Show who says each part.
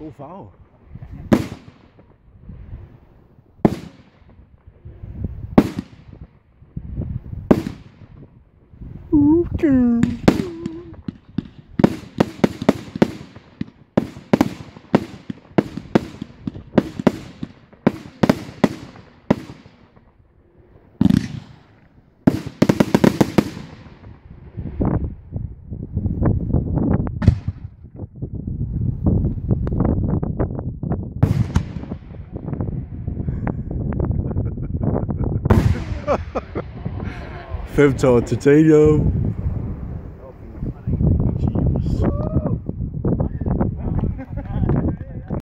Speaker 1: God farve. Okay. Femtår titanium.